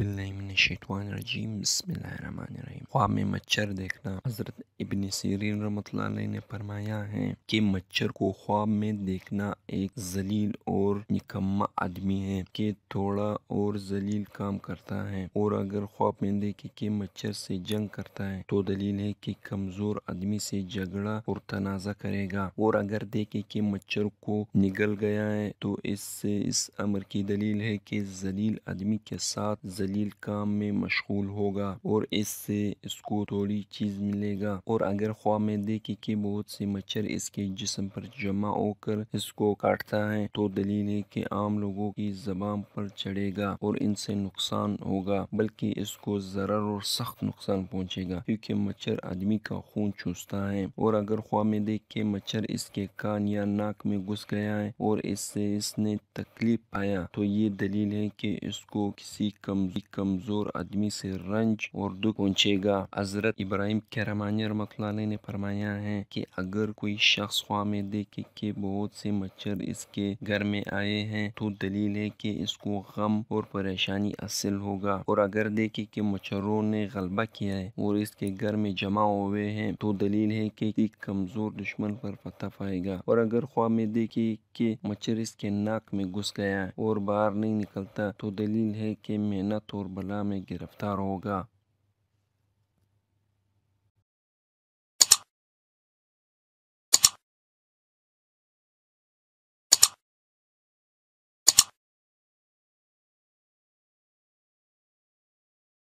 अज़बिल्लिमिनशैतानिर्रजीम बिस्मिल्लाहिर्रहमानिर्रहीम ख्वाब में मच्छर देखना हज़रत इब्न सीरीन रहमतुल्लाह अलैह ने फरमाया है कि मच्छर को ख्वाब में देखना एक जलील और निकम्मा आदमी है कि थोड़ा और जलील काम करता है और अगर ख्वाब में देखे कि मच्छर से जंग करता है तो दलील है कि कमज़ोर आदमी से झगड़ा और तनाज़ा करेगा। और अगर देखे कि मच्छर को निगल गया है तो इससे इस अमर की दलील है कि जलील आदमी के साथ जलील काम में मशगूल होगा और इससे इसको थोड़ी चीज़ मिलेगा और अगर ख्वाब में देखे कि बहुत से मच्छर इसके जिसम पर जमा होकर इसको काटता है तो दलील है कि आम लोगों की जबान पर चढ़ेगा और इनसे नुकसान होगा, बल्कि इसको ज़रर और सख्त नुकसान पहुँचेगा, क्योंकि मच्छर आदमी का खून चूसता है। और अगर ख्वाब में देख के मच्छर इसके कान या नाक में घुस गया है और इससे इसने तकलीफ़ पाया तो ये दलील है कि इसको किसी कम कमज़ोर आदमी से रंज और दुख पहुँचेगा। हज़रत इब्राहिम करमानी ने फरमाया है कि अगर कोई शख्स ख्वाह में देखे कि बहुत से मच्छर इसके घर में आए हैं तो दलील है कि इसको गम और परेशानी हासिल होगा। और अगर देखे कि मच्छरों ने गलबा किया है और इसके घर में जमा हुए हैं तो दलील है कि एक कमज़ोर दुश्मन पर फतह पाएगा। और अगर ख्वाब में देखे कि मच्छर इसके नाक में घुस गया और बाहर नहीं निकलता तो दलील है कि मेहनत और बला में गिरफ़्तार होगा।